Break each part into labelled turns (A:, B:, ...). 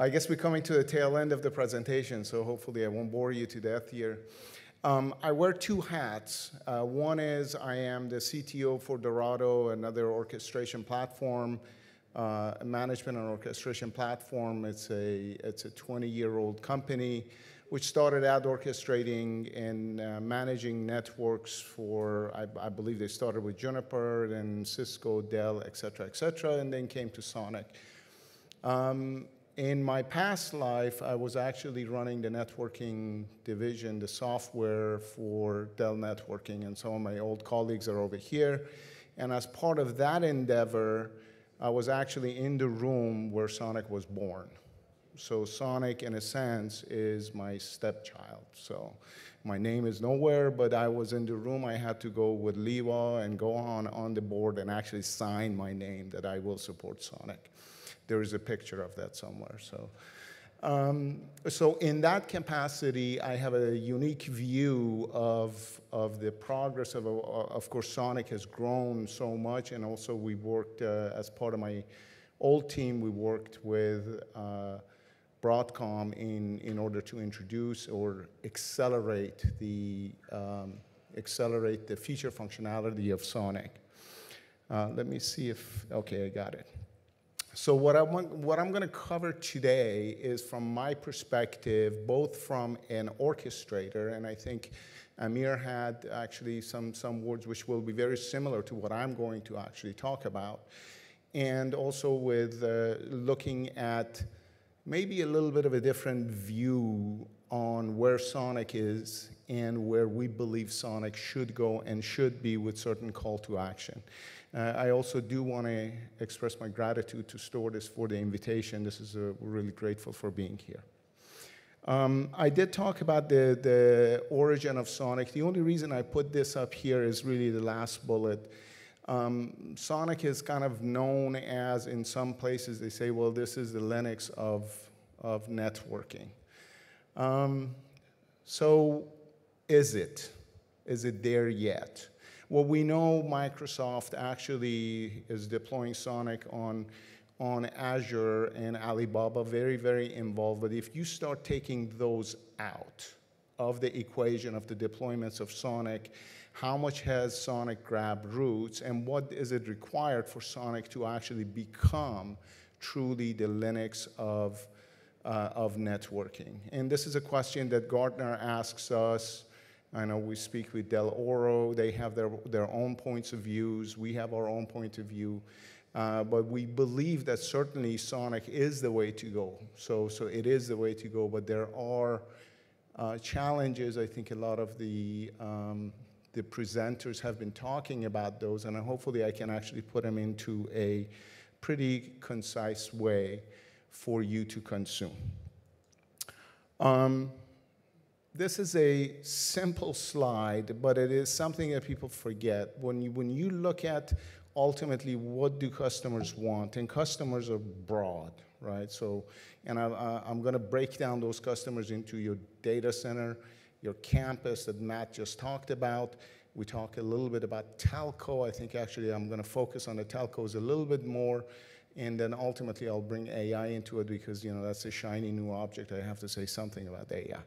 A: I guess we're coming to the tail end of the presentation, so hopefully I won't bore you to death here. Um, I wear two hats. Uh, one is I am the CTO for Dorado, another orchestration platform, uh, management and orchestration platform. It's a it's a 20-year-old company which started out orchestrating and uh, managing networks for, I, I, believe they started with Juniper, then Cisco, Dell, et cetera, et cetera, and then came to SONiC. Um, in my past life, I was actually running the networking division, the software for Dell Networking, and some of my old colleagues are over here. And as part of that endeavor, I was actually in the room where SONiC was born. So SONiC, in a sense, is my stepchild. So my name is nowhere, but I was in the room. I had to go with Liwa and go on on the board and actually sign my name that I will support SONiC there is a picture of that somewhere. So, um, so in that capacity, I have a unique view of, of the progress of, of course, SONiC has grown so much, and also we worked uh, as part of my old team, we worked with uh, Broadcom in, in order to introduce or accelerate the, um, accelerate the feature functionality of SONiC. Uh, let me see if, okay, I got it. So what, I want, what I'm going to cover today is from my perspective, both from an orchestrator, and I think Amir had actually some, some words which will be very similar to what I'm going to actually talk about, and also with uh, looking at maybe a little bit of a different view on where SONiC is and where we believe SONiC should go and should be with certain call to action. Uh, I also do want to express my gratitude to Stordis for the invitation. This is a, we're really grateful for being here. Um, I did talk about the, the origin of SONiC. The only reason I put this up here is really the last bullet. Um, SONiC is kind of known as, in some places, they say, well, this is the Linux of, of networking. Um, so is it? Is it there yet? Well, we know Microsoft actually is deploying SONiC on, on Azure and Alibaba, very, very involved. But if you start taking those out of the equation of the deployments of SONiC, how much has SONiC grabbed roots, and what is it required for SONiC to actually become truly the Linux of, uh, of networking? And this is a question that Gartner asks us I know we speak with Dell'Oro. They have their, their own points of views. We have our own point of view. Uh, but we believe that certainly SONiC is the way to go. So, so it is the way to go, but there are uh, challenges. I think a lot of the, um, the presenters have been talking about those, and hopefully I can actually put them into a pretty concise way for you to consume. Um, this is a simple slide, but it is something that people forget. When you, when you look at ultimately what do customers want, and customers are broad, right? So, and I, I'm going to break down those customers into your data center, your campus that Matt just talked about. We talk a little bit about telco. I think actually I'm going to focus on the telcos a little bit more, and then ultimately I'll bring AI into it because you know that's a shiny new object. I have to say something about AI.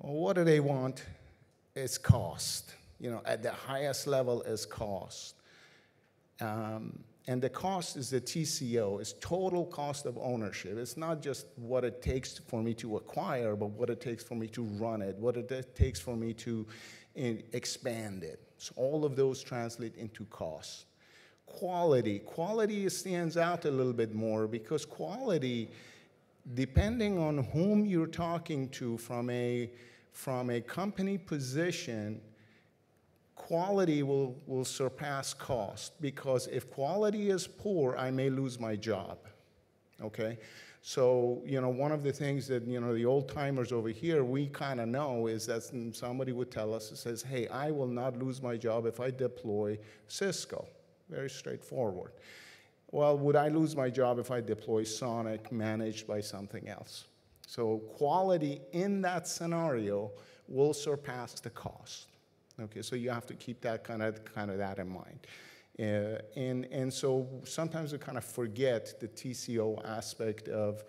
A: What do they want? It's cost. You know, at the highest level is cost. Um, and the cost is the TCO, it's total cost of ownership. It's not just what it takes for me to acquire, but what it takes for me to run it, what it takes for me to in, expand it. So all of those translate into cost. Quality. Quality stands out a little bit more because quality, depending on whom you're talking to from a from a company position, quality will, will surpass cost because if quality is poor, I may lose my job. Okay? So, you know, one of the things that, you know, the old timers over here, we kind of know is that somebody would tell us, it says, hey, I will not lose my job if I deploy Cisco. Very straightforward. Well, would I lose my job if I deploy SONiC managed by something else? So quality in that scenario will surpass the cost. Okay, so you have to keep that kind of, kind of that in mind. Uh, and, and so sometimes we kind of forget the TCO aspect of,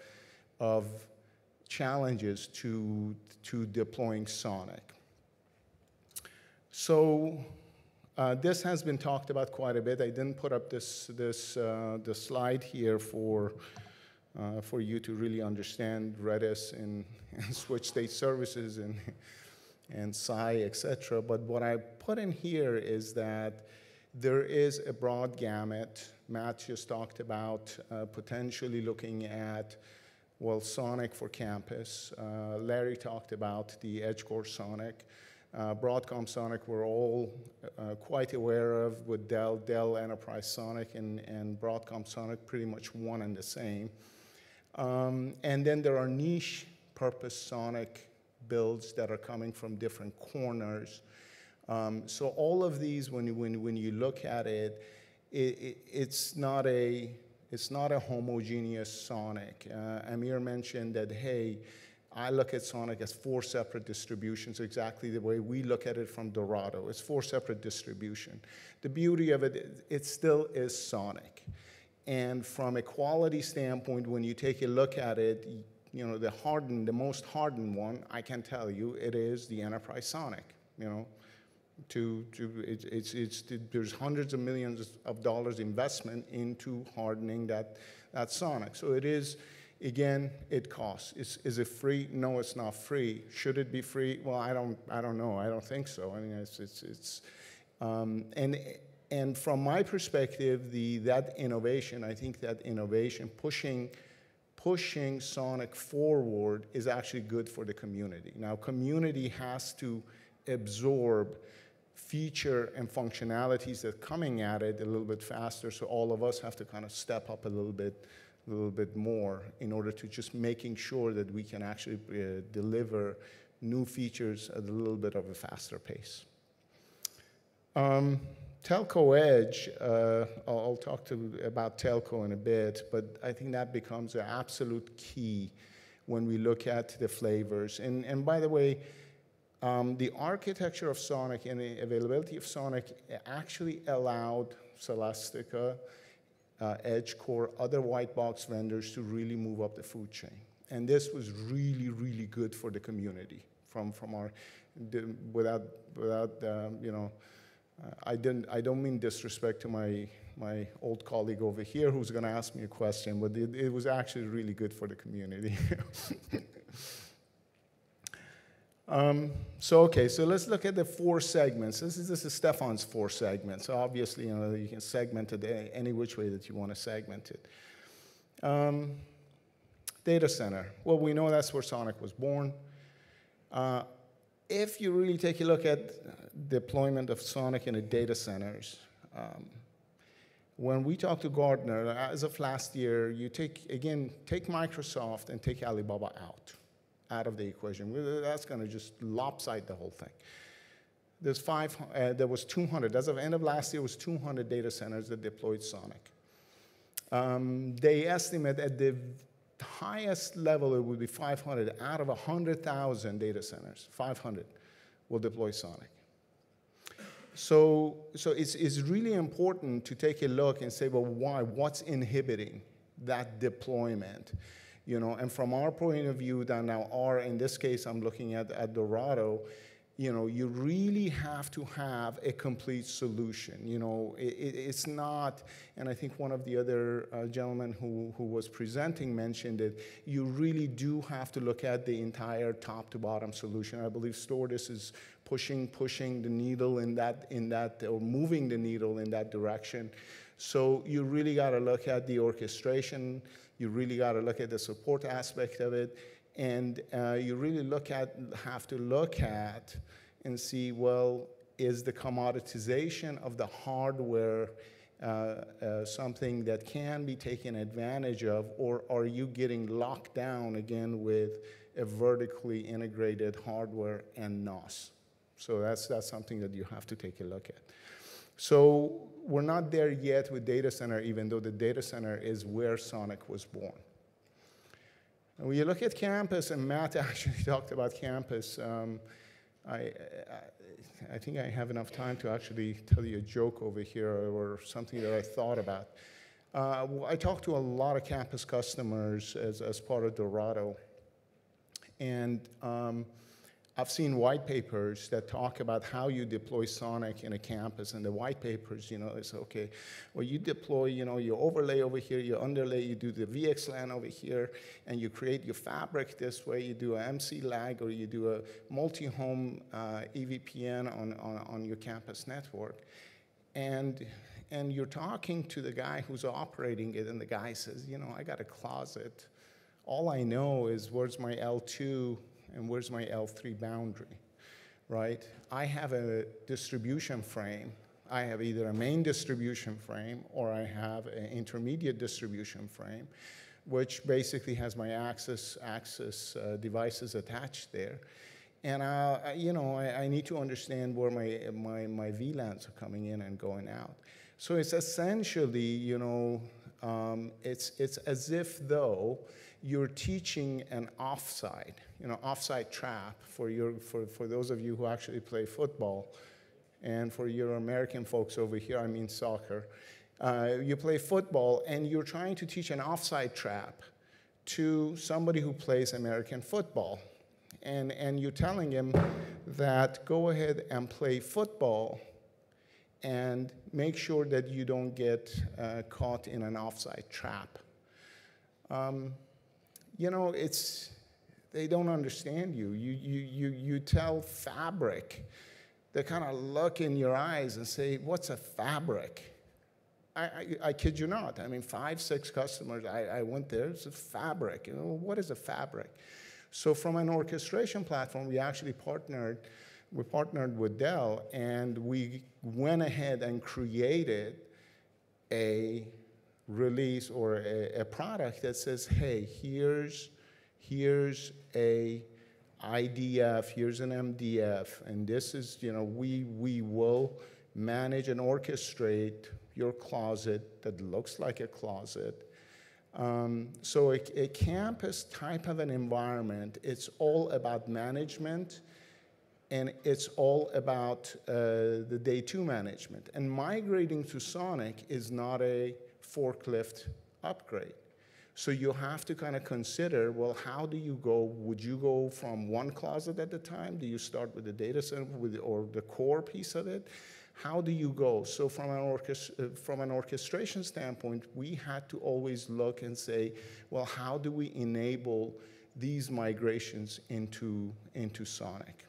A: of challenges to, to deploying Sonic. So uh, this has been talked about quite a bit. I didn't put up this, this uh, the slide here for, uh, for you to really understand Redis and, and switch state services and, and SAI, et cetera. But what I put in here is that there is a broad gamut. Matt just talked about uh, potentially looking at, well, Sonic for campus. Uh, Larry talked about the EdgeCore Sonic. Uh, Broadcom Sonic we're all uh, quite aware of with Dell, Dell Enterprise Sonic and, and Broadcom Sonic pretty much one and the same. Um, and then there are niche purpose Sonic builds that are coming from different corners. Um, so all of these, when you, when, when you look at it, it, it, it's not a it's not a homogeneous Sonic. Uh, Amir mentioned that, hey, I look at Sonic as four separate distributions, exactly the way we look at it from Dorado. It's four separate distributions. The beauty of it, it still is Sonic. And from a quality standpoint, when you take a look at it, you know, the hardened, the most hardened one, I can tell you, it is the Enterprise Sonic, you know. To, to it, it's, it's, there's hundreds of millions of dollars investment into hardening that, that Sonic. So it is, again, it costs. Is, is it free? No, it's not free. Should it be free? Well, I don't, I don't know. I don't think so. I mean, it's, it's, it's um, and, and from my perspective, the, that innovation, I think that innovation, pushing, pushing Sonic forward is actually good for the community. Now, community has to absorb feature and functionalities that are coming at it a little bit faster, so all of us have to kind of step up a little bit, a little bit more in order to just making sure that we can actually uh, deliver new features at a little bit of a faster pace. Um, telco edge, uh, I'll, talk to about telco in a bit, but I think that becomes an absolute key when we look at the flavors. And, and by the way, um, the architecture of Sonic and the availability of Sonic actually allowed Celestica, uh, EdgeCore, other white box vendors to really move up the food chain. And this was really, really good for the community from, from our, without, without um, you know, I, didn't, I don't mean disrespect to my, my old colleague over here who's going to ask me a question, but it, it was actually really good for the community. Um, so, okay, so let's look at the four segments. This is, this is Stefan's four segments. So obviously, you know, you can segment it any, which way that you want to segment it. Um, data center. Well, we know that's where Sonic was born. Uh, if you really take a look at deployment of Sonic in the data centers, um, when we talk to Gartner, as of last year, you take, again, take Microsoft and take Alibaba out out of the equation. That's going to just lopside the whole thing. There's five, uh, there was 200, as of end of last year, was 200 data centers that deployed Sonic. Um, they estimate at the highest level it would be 500 out of 100,000 data centers, 500 will deploy Sonic. So, so it's, it's really important to take a look and say, well, why? What's inhibiting that deployment? you know, and from our point of view, that now our, in this case, I'm looking at, at Dorado, you know, you really have to have a complete solution. You know, it, it, it's not, and I think one of the other uh, gentlemen who, who was presenting mentioned it, you really do have to look at the entire top to bottom solution. I believe Stordis is pushing, pushing the needle in that, in that, or moving the needle in that direction. So you really got to look at the orchestration you really got to look at the support aspect of it. And uh, you really look at, have to look at and see, well, is the commoditization of the hardware uh, uh, something that can be taken advantage of, or are you getting locked down again with a vertically integrated hardware and NOS? So that's, that's something that you have to take a look at. So we're not there yet with data center, even though the data center is where Sonic was born. And when you look at campus, and Matt actually talked about campus, um, I, I, I, think I have enough time to actually tell you a joke over here or something that I thought about. Uh, I talked to a lot of campus customers as, as part of Dorado. And um, I've seen white papers that talk about how you deploy Sonic in a campus, and the white papers, you know, it's okay. Well, you deploy, you know, your overlay over here, your underlay, you do the VXLAN over here, and you create your fabric this way. You do a MC lag, or you do a multi-home uh, EVPN on, on, on your campus network, and and you're talking to the guy who's operating it, and the guy says, you know, I got a closet. All I know is where's my L2 and where's my L3 boundary, right? I have a distribution frame. I have either a main distribution frame or I have an intermediate distribution frame, which basically has my access, access uh, devices attached there. And uh, you know, I, I, need to understand where my, my, my VLANs are coming in and going out. So it's essentially, you know, um, it's, it's as if though you're teaching an offside, you know, offside trap for, your, for, for those of you who actually play football. And for your American folks over here, I mean soccer. Uh, you play football and you're trying to teach an offside trap to somebody who plays American football. And, and you're telling him that go ahead and play football and make sure that you don't get uh, caught in an offside trap. Um, you know, it's, they don't understand you. You, you, you, you tell fabric. They kind of look in your eyes and say, what's a fabric? I, I, I, kid you not. I mean, five, six customers, I, I went there, it's a fabric. You know, what is a fabric? So from an orchestration platform, we actually partnered, we partnered with Dell, and we went ahead and created a release or a, a product that says, hey, here's, here's a IDF, here's an MDF, and this is, you know, we, we will manage and orchestrate your closet that looks like a closet. Um, so a, a, campus type of an environment, it's all about management and it's all about uh, the day two management. And migrating to Sonic is not a forklift upgrade. So you have to kind of consider, well, how do you go? Would you go from one closet at a time? Do you start with the data center with, or the core piece of it? How do you go? So from an, uh, from an orchestration standpoint, we had to always look and say, well, how do we enable these migrations into, into Sonic?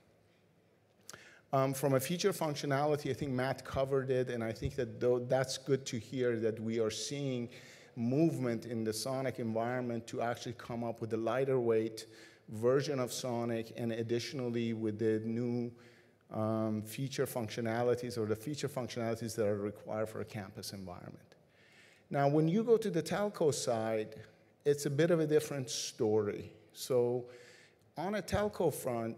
A: Um, from a feature functionality, I think Matt covered it, and I think that though that's good to hear that we are seeing movement in the Sonic environment to actually come up with a lighter weight version of Sonic, and additionally with the new um, feature functionalities or the feature functionalities that are required for a campus environment. Now, when you go to the telco side, it's a bit of a different story. So on a telco front,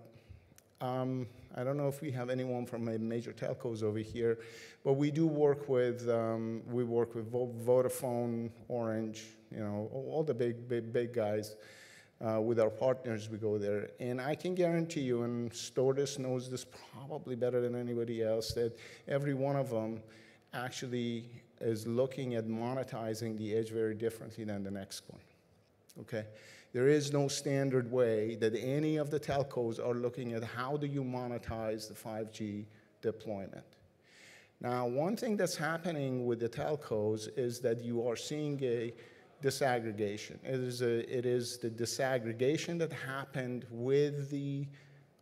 A: um, I don't know if we have anyone from a major telcos over here, but we do work with, um, we work with Vodafone, Orange, you know, all the big, big, big guys. Uh, with our partners, we go there. And I can guarantee you, and Stordis knows this probably better than anybody else, that every one of them actually is looking at monetizing the edge very differently than the next one. Okay? There is no standard way that any of the telcos are looking at how do you monetize the 5G deployment. Now, one thing that's happening with the telcos is that you are seeing a disaggregation. It is, a, it is the disaggregation that happened with the,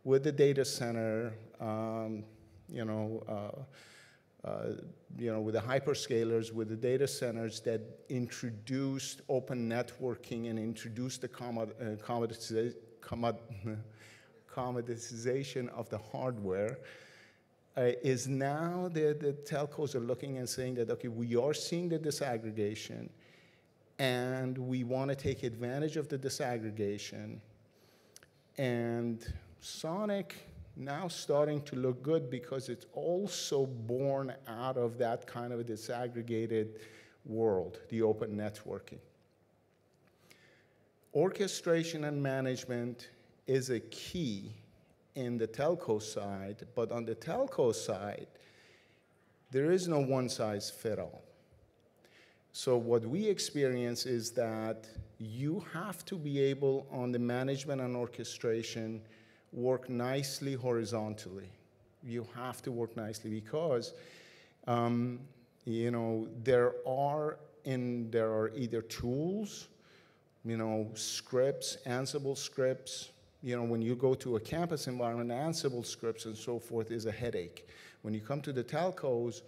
A: with the data center, um, you know, uh, you know, with the hyperscalers, with the data centers that introduced open networking and introduced the uh, commoditization of the hardware, uh, is now the, the telcos are looking and saying that, okay, we are seeing the disaggregation, and we want to take advantage of the disaggregation. And Sonic now starting to look good because it's also born out of that kind of disaggregated world, the open networking. Orchestration and management is a key in the telco side, but on the telco side, there is no one size fit all. So what we experience is that you have to be able on the management and orchestration work nicely horizontally. You have to work nicely because um, you know there are in there are either tools, you know, scripts, Ansible scripts. You know, when you go to a campus environment, Ansible scripts and so forth is a headache. When you come to the telcos,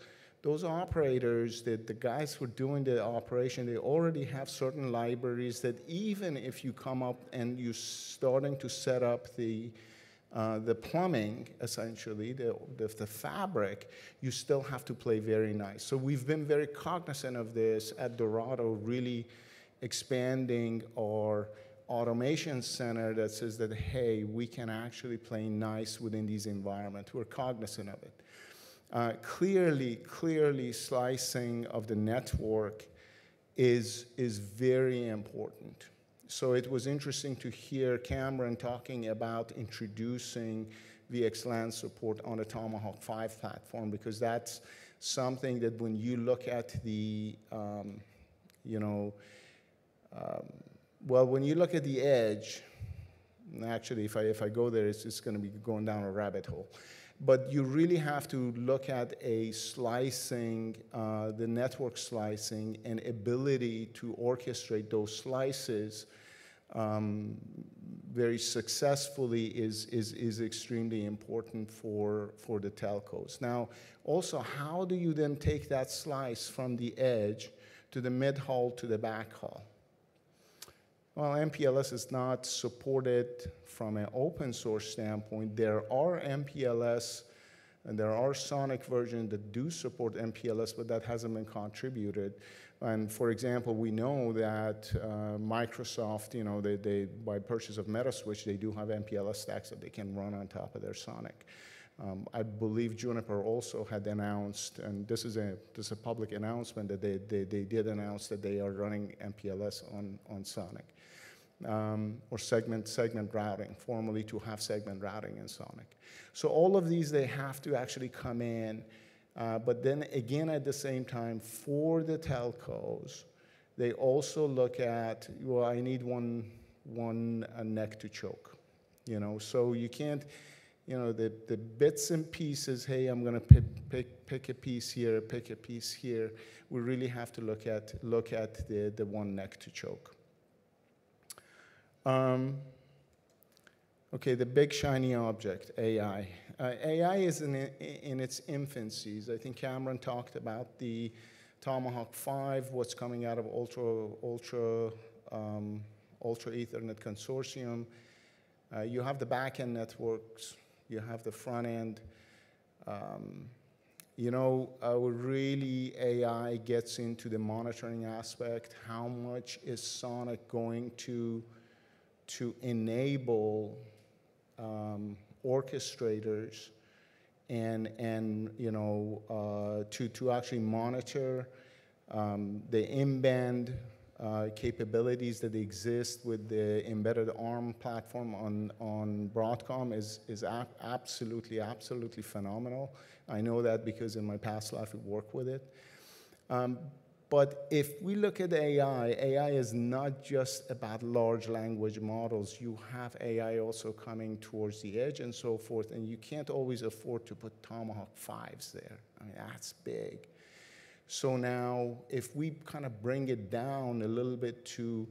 A: those operators, the, the guys who are doing the operation, they already have certain libraries that even if you come up and you're starting to set up the, uh, the plumbing, essentially, the, the, the, fabric, you still have to play very nice. So we've been very cognizant of this at Dorado, really expanding our automation center that says that, hey, we can actually play nice within these environments. We're cognizant of it. Uh, clearly, clearly slicing of the network is, is very important. So it was interesting to hear Cameron talking about introducing VXLAN support on the Tomahawk 5 platform because that's something that when you look at the, um, you know, um, well, when you look at the edge, actually, if I, if I go there, it's, it's going to be going down a rabbit hole. But you really have to look at a slicing, uh, the network slicing, and ability to orchestrate those slices um, very successfully is, is, is extremely important for, for the telcos. Now, also, how do you then take that slice from the edge to the mid haul to the back haul? Well, MPLS is not supported from an open source standpoint. There are MPLS and there are Sonic versions that do support MPLS, but that hasn't been contributed. And for example, we know that uh, Microsoft, you know, they, they, by purchase of Metaswitch, they do have MPLS stacks that they can run on top of their Sonic. Um, I believe Juniper also had announced, and this is a, this is a public announcement, that they, they, they did announce that they are running MPLS on, on Sonic um, or segment, segment routing, formerly to have segment routing in Sonic. So all of these, they have to actually come in. Uh, but then again, at the same time, for the telcos, they also look at, well, I need one, one neck to choke. You know, so you can't, you know, the, the bits and pieces, hey, I'm going to pick, pick, pick a piece here, pick a piece here. We really have to look at, look at the, the one neck to choke. Um, okay, the big shiny object, AI. Uh, AI is in, in its infancies. I think Cameron talked about the Tomahawk 5, what's coming out of Ultra, Ultra, um, Ultra Ethernet Consortium. Uh, you have the backend networks, you have the front end. Um, you know, uh, really AI gets into the monitoring aspect. How much is Sonic going to to enable um, orchestrators and, and you know, uh, to, to actually monitor um, the in-band uh, capabilities that exist with the embedded ARM platform on, on Broadcom is, is absolutely, absolutely phenomenal. I know that because in my past life I worked with it. Um, but if we look at AI, AI is not just about large language models. You have AI also coming towards the edge and so forth, and you can't always afford to put Tomahawk 5s there. I mean, that's big. So now, if we kind of bring it down a little bit to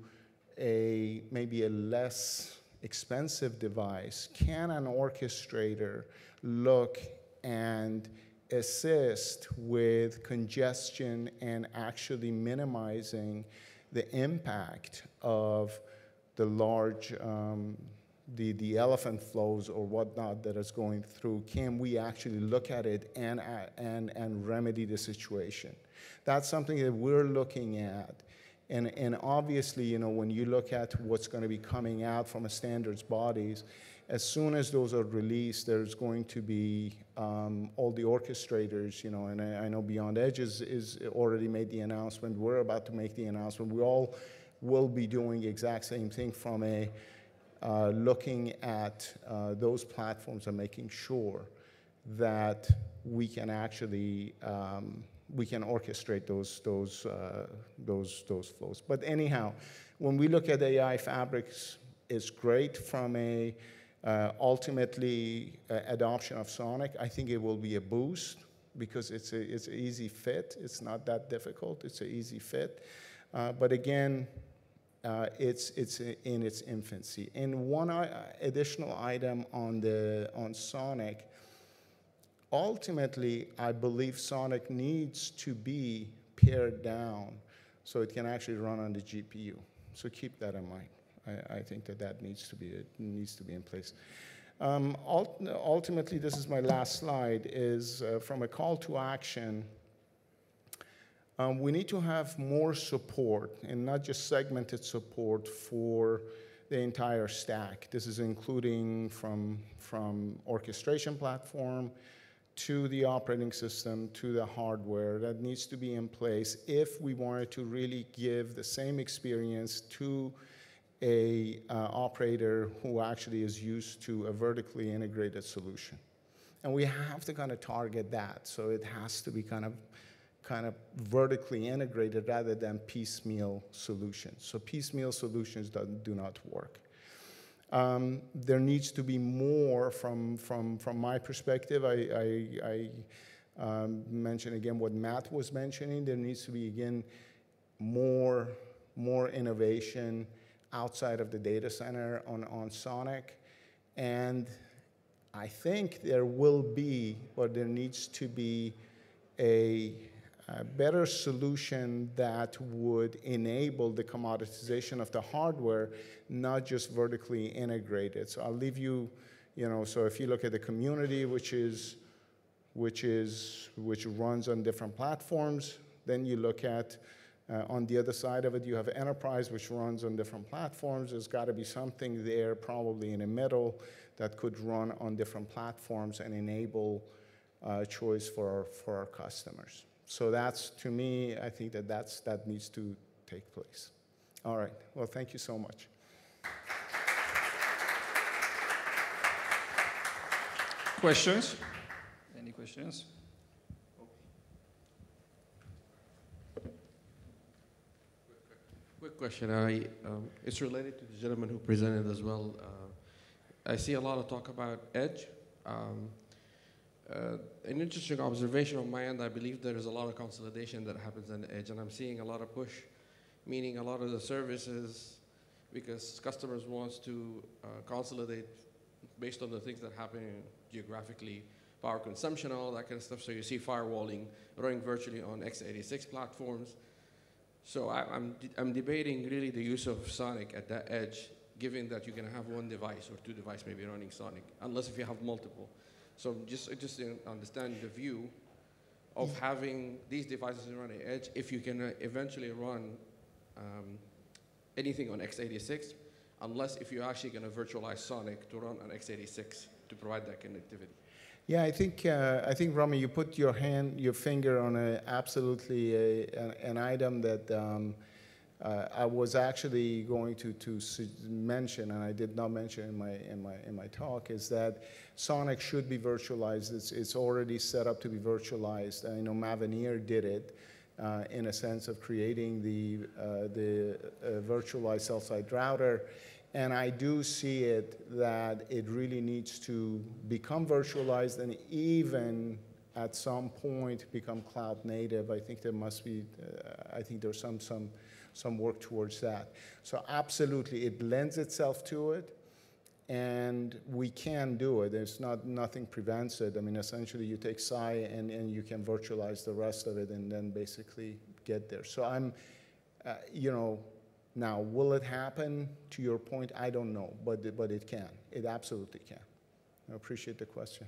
A: a maybe a less expensive device, can an orchestrator look and assist with congestion and actually minimizing the impact of the large, um, the, the elephant flows or whatnot that is going through, can we actually look at it and, and, and remedy the situation? That's something that we're looking at. And, and obviously, you know, when you look at what's going to be coming out from a standards bodies, as soon as those are released, there's going to be um, all the orchestrators, you know, and I, I know Beyond Edge is, is, already made the announcement. We're about to make the announcement. We all will be doing exact same thing from a uh, looking at uh, those platforms and making sure that we can actually um, we can orchestrate those, those, uh, those, those flows. But anyhow, when we look at AI fabrics, it's great from a uh, ultimately uh, adoption of Sonic. I think it will be a boost because it's a, it's an easy fit. It's not that difficult. It's an easy fit. Uh, but again, uh, it's, it's in its infancy. And one uh, additional item on, the, on Sonic, ultimately, I believe Sonic needs to be pared down so it can actually run on the GPU. So keep that in mind. I, I think that that needs to be, needs to be in place. Um, ultimately, this is my last slide, is uh, from a call to action, um, we need to have more support and not just segmented support for the entire stack. This is including from, from orchestration platform to the operating system to the hardware that needs to be in place if we wanted to really give the same experience to a uh, operator who actually is used to a vertically integrated solution. And we have to kind of target that. So it has to be kind of kind of vertically integrated rather than piecemeal solutions. So piecemeal solutions do, do not work. Um, there needs to be more from, from, from my perspective. I, I, I um, mention again what Matt was mentioning. There needs to be, again, more, more innovation outside of the data center on, on Sonic. And I think there will be, or there needs to be, a a better solution that would enable the commoditization of the hardware, not just vertically integrated. So I'll leave you, you know, so if you look at the community, which is, which is, which runs on different platforms, then you look at, uh, on the other side of it, you have enterprise, which runs on different platforms. There's got to be something there, probably in the middle, that could run on different platforms and enable uh, choice for our, for our customers. So that's, to me, I think that that's, that needs to take place. All right. Well, thank you so much.
B: Questions? Any questions?
C: Quick question. I, um, it's related to the gentleman who presented as well. Uh, I see a lot of talk about edge. Um, uh, an interesting observation on my end, I believe there is a lot of consolidation that happens on the edge, and I'm seeing a lot of push, meaning a lot of the services, because customers wants to uh, consolidate based on the things that happen geographically, power consumption, all that kind of stuff. So you see firewalling running virtually on x86 platforms. So I, am I'm, I'm debating really the use of Sonic at that edge, given that you can have one device or two devices maybe running Sonic, unless if you have multiple. So just, just understand the view of having these devices run the edge if you can uh, eventually run um, anything on x86, unless if you're actually going to virtualize Sonic to run on x86 to provide that connectivity.
A: Yeah, I think uh, I think Rami, you put your hand, your finger on a, absolutely a, an, an, item that um, uh, I was actually going to, to mention, and I did not mention in my, in, my, in my talk, is that Sonic should be virtualized. It's, it's already set up to be virtualized. I know Mavenir did it uh, in a sense of creating the, uh, the uh, virtualized cell-site router. And I do see it that it really needs to become virtualized and even at some point become cloud native. I think there must be, uh, I think there's some, some some work towards that. So absolutely, it lends itself to it, and we can do it. There's not nothing prevents it. I mean, essentially, you take SAI and, and you can virtualize the rest of it, and then basically get there. So I'm, uh, you know, now will it happen? To your point, I don't know, but but it can. It absolutely can. I appreciate the question.